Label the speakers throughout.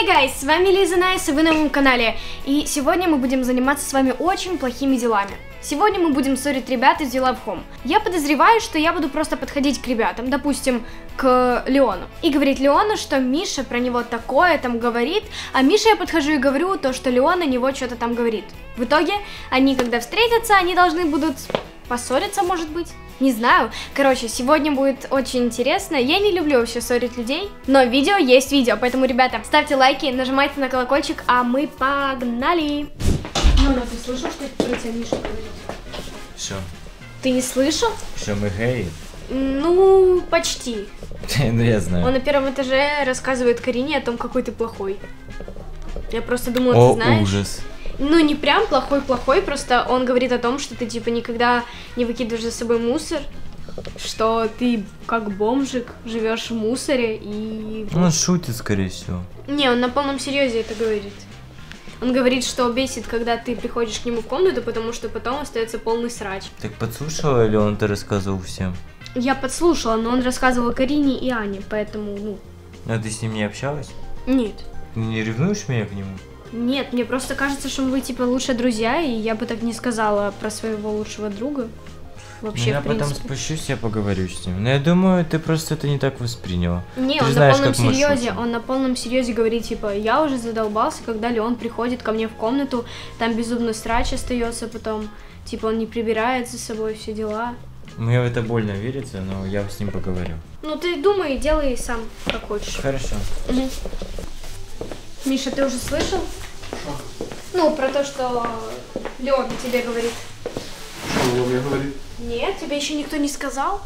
Speaker 1: Hey, guys, с вами Liza Nice, и вы на моем канале. И сегодня мы будем заниматься с вами очень плохими делами. Сегодня мы будем ссорить ребят из Love Home. Я подозреваю, что я буду просто подходить к ребятам, допустим, к Леону. И говорить Леону, что Миша про него такое там говорит, а Миша я подхожу и говорю то, что Леон на него что-то там говорит. В итоге, они когда встретятся, они должны будут поссориться, может быть. Не знаю. Короче, сегодня будет очень интересно. Я не люблю вообще ссорить людей, но видео есть видео, поэтому, ребята, ставьте лайки, нажимайте на колокольчик, а мы погнали! Ну, ты слышал, что про тебя Миша говорит?
Speaker 2: Що?
Speaker 1: Ты не слышал?
Speaker 2: Що ми геї?
Speaker 1: Ну, почти.
Speaker 2: ну я знаю.
Speaker 1: Он на первом этаже рассказывает Карине о том, какой ты плохой. Я просто думала,
Speaker 2: О,
Speaker 1: ты знаешь.
Speaker 2: ужас.
Speaker 1: Ну, не прям плохой-плохой, просто он говорит о том, что ты, типа, никогда не выкидываешь за собой мусор, что ты, как бомжик, живешь в мусоре и...
Speaker 2: Ну, Он шутит, скорее всего.
Speaker 1: Не, он на полном серьезе это говорит. Он говорит, что бесит, когда ты приходишь к нему в комнату, потому что потом остается полный срач.
Speaker 2: Так подслушала или он это рассказывал всем?
Speaker 1: Я подслушала, но он рассказывал Карине и Ане, поэтому, ну,
Speaker 2: А ты с ним не общалась?
Speaker 1: нет.
Speaker 2: Ты не ревнуешь меня к нему?
Speaker 1: Нет, мне просто кажется, что вы, типа, лучшие друзья, и я бы так не сказала про своего лучшего друга. Вообще,
Speaker 2: ну, я
Speaker 1: в
Speaker 2: потом спущусь, я поговорю с ним. Но я думаю, ты просто это не так восприняла.
Speaker 1: Не,
Speaker 2: Ты
Speaker 1: он
Speaker 2: знаешь,
Speaker 1: на полном серьезе, он на полном серьезе говорит, типа, я уже задолбался, когда Леон приходит ко мне в комнату, там безумно срач остается потом, типа, он не прибирает за собой все дела.
Speaker 2: Мне в это больно верится, но я с ним поговорю.
Speaker 1: Ну, ты думай и делай сам, как хочешь.
Speaker 2: Хорошо.
Speaker 1: Мгм. Миша, ты уже слышал? Ну, про то, что Леон тебе говорит.
Speaker 3: Что он мне говорит?
Speaker 1: Нет, тебе еще никто не сказал?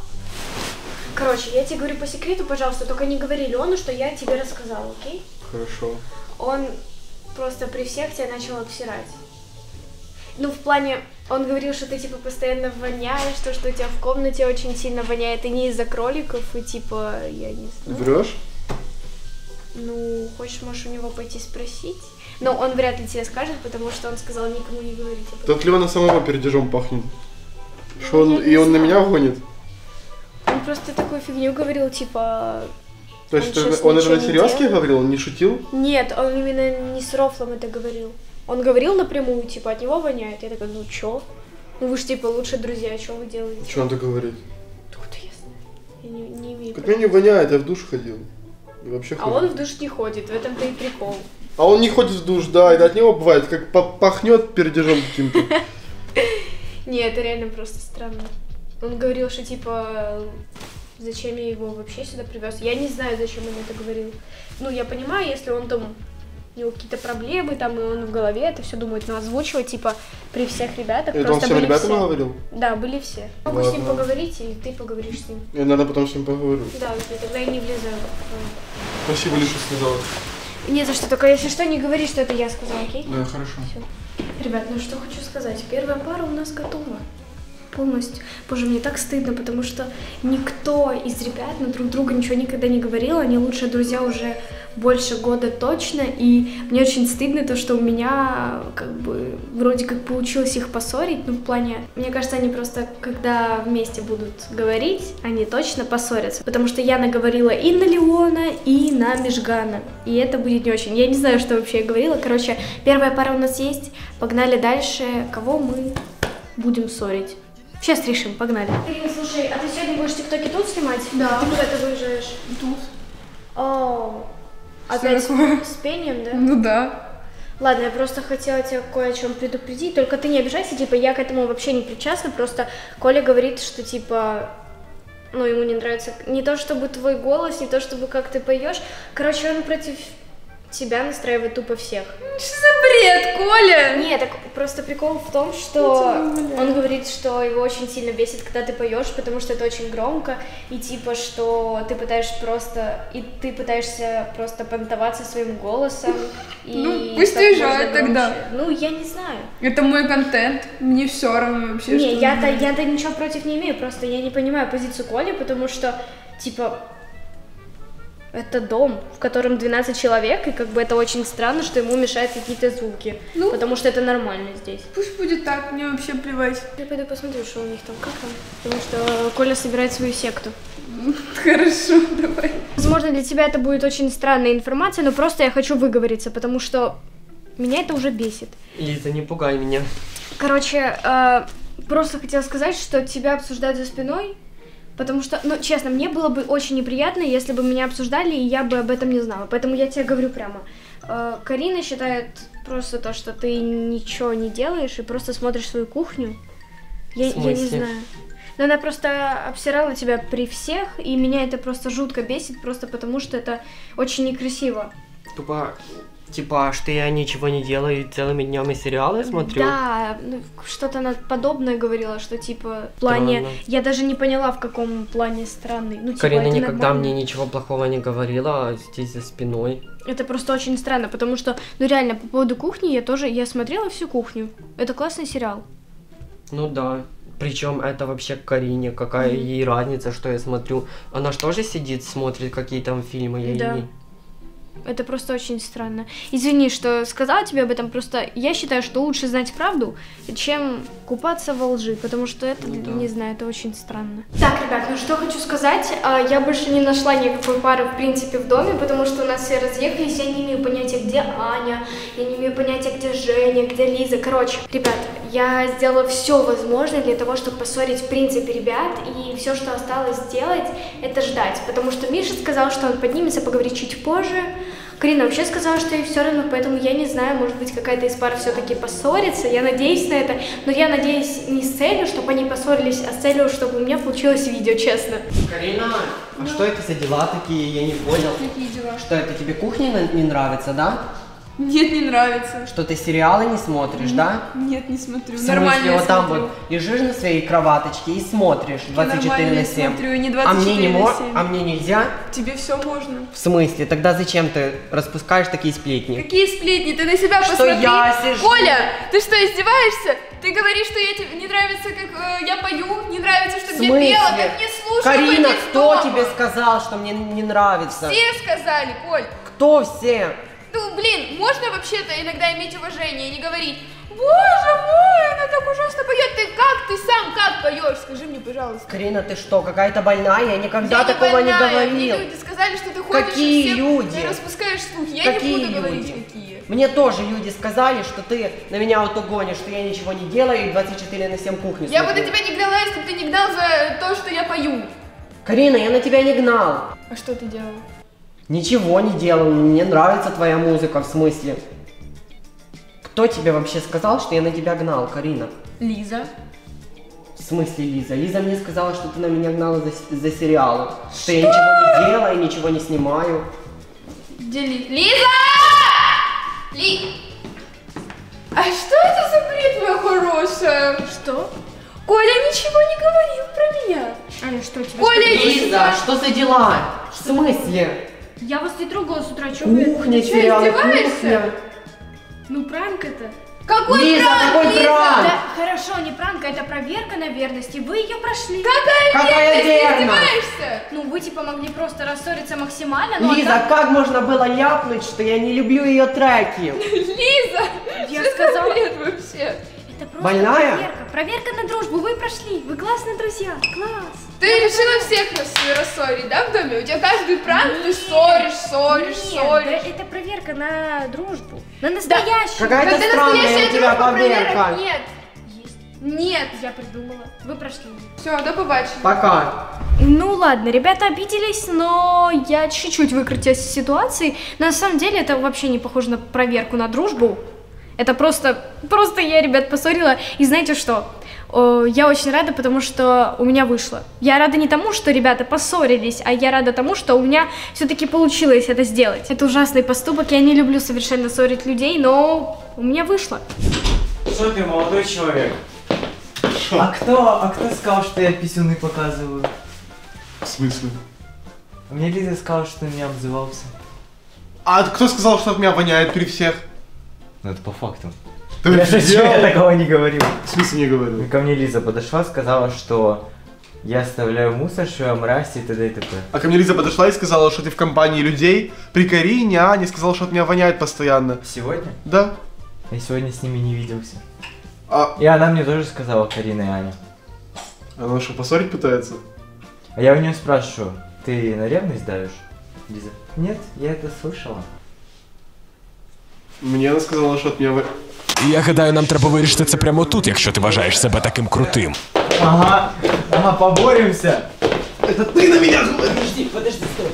Speaker 1: Короче, я тебе говорю по секрету, пожалуйста, только не говори Леону, что я тебе рассказала, окей?
Speaker 3: Хорошо.
Speaker 1: Он просто при всех тебя начал обсирать. Ну, в плане, он говорил, что ты, типа, постоянно воняешь, то, что у тебя в комнате очень сильно воняет, и не из-за кроликов, и, типа, я не знаю.
Speaker 3: Врешь?
Speaker 1: Ну, хочешь, можешь у него пойти спросить? Но он вряд ли тебе скажет, потому что он сказал никому не говорить.
Speaker 3: Тот Леона самого пердежом пахнет. Что он, и он на меня гонит?
Speaker 1: Он просто такую фигню говорил, типа...
Speaker 3: То есть
Speaker 1: Он
Speaker 3: это- он это на серьезке говорил, он не шутил?
Speaker 1: Нет, он именно не с Рофлом это говорил. Он говорил напрямую, типа, от него воняет. Я такая, ну чё? Ну вы же, типа, лучшие друзья, что вы делаете?
Speaker 3: Что он так говорит?
Speaker 1: Откуда я знаю? Я не, не имею
Speaker 3: Как
Speaker 1: права.
Speaker 3: меня не воняет, я в душ ходил. И вообще
Speaker 1: А
Speaker 3: хуй.
Speaker 1: он в душ не ходит, в этом-то и прикол.
Speaker 3: А он не ходит в душ, да, и от него бывает, как пахнет пердежом каким-то.
Speaker 1: Не, это реально просто странно. Он говорил, что, типа, зачем я его вообще сюда привез. Я не знаю, зачем он это говорил. Ну, я понимаю, если он там у него какие-то проблемы, там, и он в голове это все думает, но озвучивать, типа, при всех ребятах
Speaker 3: Это он всем
Speaker 1: были
Speaker 3: ребятам
Speaker 1: все.
Speaker 3: говорил?
Speaker 1: Да, были все. Могу с ним
Speaker 3: Ладно.
Speaker 1: поговорить, или ты поговоришь с ним.
Speaker 3: Я, наверное, потом с ним поговорю.
Speaker 1: Да, окей, тогда я не влезаю.
Speaker 3: Спасибо, Лиша, сказала.
Speaker 1: Не за что, только если что, не говори, что это я сказала, окей?
Speaker 3: Да, хорошо.
Speaker 1: Ребят, ну что хочу сказать. Первая пара у нас готова. Полностью. Боже, мне так стыдно, потому что никто из ребят на друг друга ничего никогда не говорил. Они лучшие друзья уже больше года точно. И мне очень стыдно то, что у меня как бы вроде как получилось их поссорить. Ну, в плане, мне кажется, они просто, когда вместе будут говорить, они точно поссорятся. Потому что я наговорила и на Леона, и на Межгана. И это будет не очень. Я не знаю, что вообще я говорила. Короче, первая пара у нас есть. Погнали дальше. Кого мы будем ссорить? Сейчас решим, погнали. Ирина, слушай, а ты сегодня будешь тиктоки тут снимать? Да. Ты куда ты выезжаешь?
Speaker 4: Тут.
Speaker 1: О, опять
Speaker 4: такое?
Speaker 1: с пением, да?
Speaker 4: Ну да.
Speaker 1: Ладно, я просто хотела тебя кое о чем предупредить, только ты не обижайся, типа, я к этому вообще не причастна, просто Коля говорит, что, типа, ну, ему не нравится не то, чтобы твой голос, не то, чтобы как ты поешь, короче, он против тебя настраивает тупо всех.
Speaker 4: Что за бред, Коля?
Speaker 1: Не, так просто прикол в том, что он говорит, что его очень сильно бесит, когда ты поешь, потому что это очень громко, и типа, что ты пытаешься просто, и ты пытаешься просто понтоваться своим голосом. И
Speaker 4: Ну, пусть уезжает тогда.
Speaker 1: Ну, я не знаю.
Speaker 4: Это мой контент. Мне все равно вообще.
Speaker 1: не, я-то, я-то ничего против не имею, просто я не понимаю позицию Коли, потому что, типа, это дом, в котором 12 человек, и как бы это очень странно, что ему мешают какие-то звуки,
Speaker 4: Ну.
Speaker 1: потому что это нормально здесь.
Speaker 4: Пусть будет так, мне вообще плевать.
Speaker 1: Я пойду посмотрю, что у них там, как там. Потому что Коля собирает свою секту.
Speaker 4: Хорошо, давай.
Speaker 1: Возможно, для тебя это будет очень странная информация, но просто я хочу выговориться, потому что меня это уже бесит.
Speaker 5: Лиза, не пугай меня.
Speaker 1: Короче, э, просто хотела сказать, что тебя обсуждают за спиной, потому что, ну, честно, мне было бы очень неприятно, если бы меня обсуждали, и я бы об этом не знала. Поэтому я тебе говорю прямо. Э, Карина считает просто то, что ты ничего не делаешь и просто смотришь свою кухню. Я, я не знаю. Но она просто обсирала тебя при всех, и меня это просто жутко бесит, просто потому что это очень некрасиво.
Speaker 5: Тупо, типа, что я ничего не делаю и целыми днями сериалы смотрю?
Speaker 1: Да, ну, что-то она подобное говорила, что типа в плане.
Speaker 5: Странно.
Speaker 1: Я даже не поняла, в каком плане странный. Ну, типа,
Speaker 5: Карина никогда
Speaker 1: нормально.
Speaker 5: мне ничего плохого не говорила, а здесь за спиной.
Speaker 1: Это просто очень странно, потому что, ну реально, по поводу кухни я тоже. Я смотрела всю кухню. Это классный сериал.
Speaker 5: Ну да. Причем это вообще к Карине, какая ей разница, что я смотрю. Она же тоже сидит, смотрит какие там фильмы, я
Speaker 1: Да.
Speaker 5: не-
Speaker 1: Это просто очень странно. Извини, что сказала тебе об этом, просто я считаю, что лучше знать правду, чем купаться во лжи, потому что это,
Speaker 5: Ну да.
Speaker 1: не знаю, это очень странно. Так, ребят, ну что хочу сказать, а, я больше не нашла никакой пары, в принципе, в доме, потому что у нас все разъехались, я не имею понятия, где Аня, я не имею понятия, где Женя, где Лиза. Короче, ребят, я сделала все возможное для того, чтобы поссорить, в принципе, ребят, и все, что осталось сделать, это ждать, потому что Миша сказал, что он поднимется поговорить чуть позже, Карина вообще сказала, что ей все равно, поэтому я не знаю, может быть, какая-то из пар все-таки поссорится. Я надеюсь на это, но я надеюсь не с целью, чтобы они поссорились, а с целью, чтобы у меня получилось видео, честно.
Speaker 5: Карина, а что это за дела такие, я не понял.
Speaker 4: Какие дела?
Speaker 5: Что это, тебе кухня не нравится, да?
Speaker 4: Нет, не нравится.
Speaker 5: Что ты сериалы не смотришь, да?
Speaker 4: Нет, не смотрю.
Speaker 5: В смысле,
Speaker 4: Нормально я
Speaker 5: вот там
Speaker 4: смотрю.
Speaker 5: вот лежишь на своей кроваточке и смотришь 24
Speaker 4: нормально
Speaker 5: на 7.
Speaker 4: смотрю, и не
Speaker 5: а мне не
Speaker 4: 24 на
Speaker 5: мо-
Speaker 4: 7.
Speaker 5: а мне нельзя?
Speaker 4: Тебе все можно.
Speaker 5: В смысле? Тогда зачем ты распускаешь такие сплетни?
Speaker 4: Какие сплетни? Ты на себя
Speaker 5: Что
Speaker 4: посмотри.
Speaker 5: я сижу?
Speaker 4: Коля, ты что, издеваешься? Ты говоришь, что я тебе не нравится, как э, я пою, не нравится, что я пела, так не слушай,
Speaker 5: Карина, кто
Speaker 4: дома.
Speaker 5: тебе сказал, что мне не нравится?
Speaker 4: Все сказали, Коль.
Speaker 5: Кто все?
Speaker 4: Ну, блин, можно вообще-то иногда иметь уважение и не говорить, боже мой, она так ужасно поет. Ты как, ты сам как поешь? Скажи мне, пожалуйста.
Speaker 5: Карина, ты что, какая-то больная? Я никогда
Speaker 4: Я
Speaker 5: такого не
Speaker 4: больная. Мне
Speaker 5: говорил.
Speaker 4: люди сказали, что ты ходишь
Speaker 5: Какие
Speaker 4: и всем
Speaker 5: люди?
Speaker 4: ты распускаешь слухи. Я
Speaker 5: Какие
Speaker 4: не буду говорить,
Speaker 5: люди?
Speaker 4: какие.
Speaker 5: Мне тоже люди сказали, что ты на меня вот гонишь, что я ничего не делаю и 24 на 7 кухню
Speaker 4: Я
Speaker 5: смотрю.
Speaker 4: буду тебя не гнала, если бы ты не гнал за то, что я пою.
Speaker 5: Карина, я на тебя не гнал.
Speaker 4: А что ты делал?
Speaker 5: Ничего не делал, мне нравится твоя музыка, в смысле. Кто тебе вообще сказал, что я на тебя гнал, Карина?
Speaker 4: Лиза.
Speaker 5: В смысле, Лиза? Лиза мне сказала, что ты на меня гнала за, за сериалы. Что я ничего не делаю, ничего не снимаю.
Speaker 4: Где Ли- Лиза! Ли... А что это за бред, моя хорошая?
Speaker 1: Что?
Speaker 4: Коля ничего не говорил про меня.
Speaker 1: Аня, что тебе?
Speaker 4: Коля,
Speaker 5: Лиза,
Speaker 4: Лиза!
Speaker 5: что за дела? В смысле?
Speaker 1: Я вас не трогала с утра, что вы?
Speaker 5: Кухня,
Speaker 4: что,
Speaker 5: сериалы,
Speaker 4: издеваешься?
Speaker 5: кухня.
Speaker 1: Ну, пранк это.
Speaker 4: Какой
Speaker 5: Лиза,
Speaker 4: пранк,
Speaker 5: какой
Speaker 4: Лиза?
Speaker 5: пранк?
Speaker 1: Да, хорошо, не пранк, а это проверка на верность, и вы ее прошли.
Speaker 4: Какая,
Speaker 5: Какая
Speaker 4: верность? Ты
Speaker 5: верность?
Speaker 4: издеваешься?
Speaker 1: Ну, вы типа могли просто рассориться максимально, но
Speaker 5: Лиза,
Speaker 1: она-
Speaker 5: как можно было ляпнуть, что я не люблю ее треки?
Speaker 4: Лиза!
Speaker 1: Я
Speaker 4: что
Speaker 1: сказала-
Speaker 4: вообще?
Speaker 1: Это просто
Speaker 5: Больная?
Speaker 1: проверка. Проверка на дружбу, вы прошли, вы классные друзья, класс.
Speaker 4: Ты решила всех рас- рассорить, да, в доме? У тебя каждый пранк ты ссоришь, ссоришь,
Speaker 1: Нет, да
Speaker 4: ссоришь.
Speaker 1: это проверка на дружбу, на настоящую.
Speaker 5: Какая-то
Speaker 4: Когда
Speaker 5: странная у тебя проверка.
Speaker 4: нет.
Speaker 1: Есть.
Speaker 4: Нет.
Speaker 1: Я придумала, вы прошли.
Speaker 4: Все, до побачення.
Speaker 5: Пока.
Speaker 1: Ну ладно, ребята обиделись, но я чуть-чуть выкрутилась из ситуации. На самом деле это вообще не похоже на проверку на дружбу. Это просто, просто я, ребят, поссорила. И знаете что? Я очень рада, потому что у меня вышло. Я рада не тому, что ребята поссорились, а я рада тому, что у меня все-таки получилось это сделать. Это ужасный поступок, я не люблю совершенно ссорить людей, но у меня вышло.
Speaker 2: Что ты, молодой человек? А кто, а кто сказал, что я писюны показываю?
Speaker 3: В смысле?
Speaker 2: Мне Лиза сказала, что ты меня обзывался.
Speaker 3: А кто сказал, что от меня воняет при всех?
Speaker 2: Ну это по факту.
Speaker 3: Ты
Speaker 2: я шучу, я такого не говорил.
Speaker 3: В смысле не говорю?
Speaker 2: Ко мне Лиза подошла, сказала, что я оставляю мусор, что я мразь и т.д. и т.п.
Speaker 3: А ко мне Лиза подошла и сказала, что ты в компании людей при Карине, а не сказала, что от меня воняет постоянно.
Speaker 2: Сегодня?
Speaker 3: Да?
Speaker 2: Я сегодня с ними не виделся.
Speaker 3: А
Speaker 2: И она мне тоже сказала, Карина и Аня.
Speaker 3: она что, поссорить пытается?
Speaker 2: А я у нее спрашиваю, ты на ревность давишь? Лиза, нет, я это слышала.
Speaker 3: Мені вона сказала, що от мене... ви-
Speaker 6: Я гадаю, нам треба вирішити це прямо тут, якщо ти вважаєш себе таким крутим.
Speaker 2: Ага, ага, поборемся.
Speaker 3: Это ты на меня говоришь!
Speaker 2: Подожди, подожди, стой.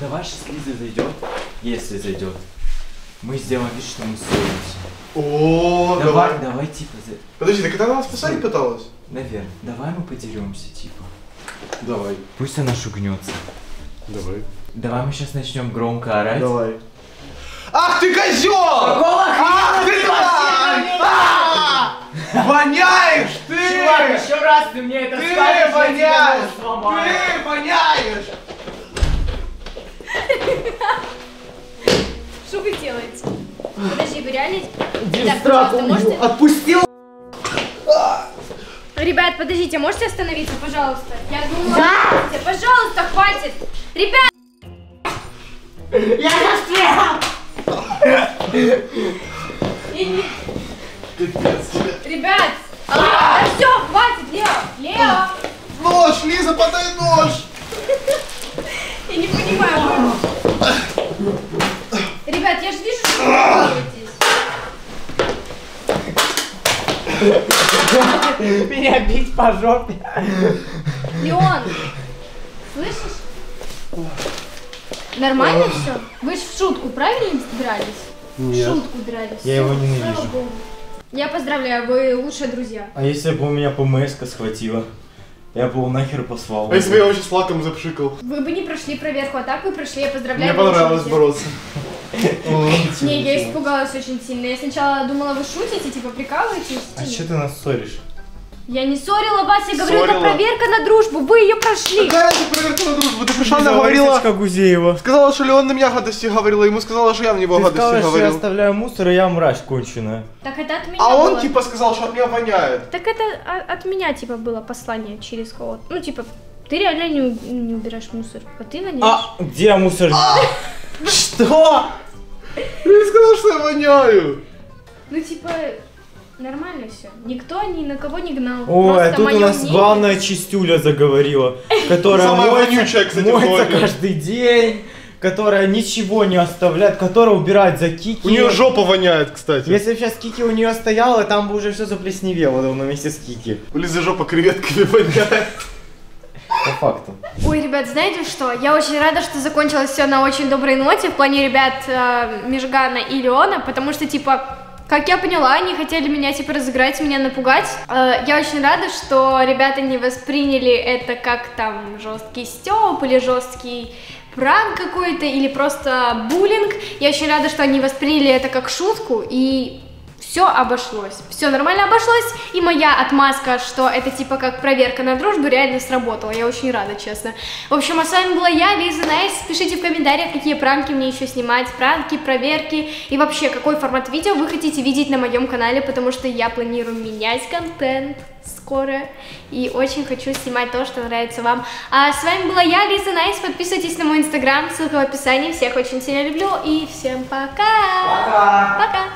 Speaker 2: Давай сейчас Лиза зайдет, если зайдет. Мы сделаем вид, что мы ссоримся.
Speaker 3: О,
Speaker 2: Давай,
Speaker 3: давай.
Speaker 2: давай, типа, за...
Speaker 3: Подожди, так это она нас посадить пыталась?
Speaker 2: наверное, давай мы подеремся, типа.
Speaker 3: Давай.
Speaker 2: Пусть она шугнется.
Speaker 3: Давай.
Speaker 2: Давай мы сейчас начнем громко орать.
Speaker 3: Давай. Ах ты козел! Ах ты! А! Воняешь ты!
Speaker 2: еще раз ты мне это
Speaker 3: Ты воняешь! Ты воняешь!
Speaker 1: Что вы делаете? Подожди, вы реально...
Speaker 2: Так,
Speaker 1: пожалуйста, можете...
Speaker 2: Отпустил!
Speaker 1: Ребят, подождите, можете остановиться, пожалуйста? Я думала... Да! Пожалуйста, хватит! Ребят! Я застрял! Ребят! А, все, хватит, Лео! Лео!
Speaker 3: Нож, Лиза, подай нож!
Speaker 1: Я не понимаю. вы- Ребят, я же вижу, что вы.
Speaker 2: Меня бить по жопе.
Speaker 1: Леон, слышишь? Нормально все? Вы же в шутку, правильно дрались?
Speaker 7: Нет.
Speaker 1: Шутку дрались.
Speaker 7: Я его ненавижу.
Speaker 1: Я поздравляю, вы лучшие друзья.
Speaker 7: А если бы у меня ПМС схватила? Я бы его нахер послал.
Speaker 3: А если бы я его сейчас лаком запшикал?
Speaker 1: Вы бы не прошли проверку, а так вы прошли, я
Speaker 3: Мне
Speaker 1: поздравляю. вы
Speaker 3: понравилось бороться.
Speaker 1: Не, я испугалась очень сильно. Я сначала думала, вы шутите, типа прикалываетесь.
Speaker 7: А что ты нас ссоришь?
Speaker 1: Я не ссорила вас, я говорю, это
Speaker 3: Ссорила.
Speaker 1: проверка на дружбу, вы ее прошли.
Speaker 3: Какая это проверка на дружбу? Ты пришла, она
Speaker 7: Говорила... Гузеева.
Speaker 3: Сказала, что Леон на меня гадости говорила, ему сказала, что я в него
Speaker 7: Ты
Speaker 3: гадости
Speaker 7: сказала, что я
Speaker 3: говорил.
Speaker 7: оставляю мусор, и я мразь конченая.
Speaker 1: Так это от меня
Speaker 3: А он
Speaker 1: было.
Speaker 3: типа сказал, что от меня воняет.
Speaker 1: Так это о- от меня, типа, было послание через кого-то. Ну, типа, ты реально не, у- не убираешь мусор, а ты на
Speaker 7: А, где я мусор?
Speaker 3: Что? Я сказал, что я воняю.
Speaker 1: Ну, типа, нормально все. Никто ни на кого не гнал.
Speaker 7: Ой,
Speaker 1: Просто
Speaker 7: а тут у нас
Speaker 1: мнение.
Speaker 7: главная чистюля заговорила, которая моется, моется каждый день, которая ничего не оставляет, которая убирает за кики.
Speaker 3: У нее жопа воняет, кстати.
Speaker 7: Если бы сейчас Кики у нее стояла, там бы уже все заплесневело давно вместе с Кики.
Speaker 3: У Лизы жопа креветками воняет.
Speaker 7: По факту.
Speaker 1: Ой, ребят, знаете что? Я очень рада, что закончилось все на очень доброй ноте в плане ребят э, Межгана и Леона, потому что, типа, как я поняла, они хотели меня, типа, разыграть, меня напугать. Э, я очень рада, что ребята не восприняли это как, там, жесткий стёб или жесткий пранк какой-то, или просто буллинг. Я очень рада, что они восприняли это как шутку, и все обошлось. Все нормально обошлось, и моя отмазка, что это типа как проверка на дружбу, реально сработала. Я очень рада, честно. В общем, а с вами была я, Liza Nice. Пишите в комментариях, какие пранки мне еще снимать, пранки, проверки и вообще, какой формат видео вы хотите видеть на моем канале, потому что я планирую менять контент скоро и очень хочу снимать то, что нравится вам. А с вами была я, Liza Nice. Подписывайтесь на мой инстаграм, ссылка в описании. Всех очень сильно люблю и всем пока! Пока! Пока!